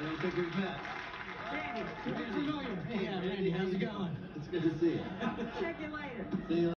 I don't think we've met. Randy. Yeah, Randy, how's it going? It's good to see you. Check you later. See you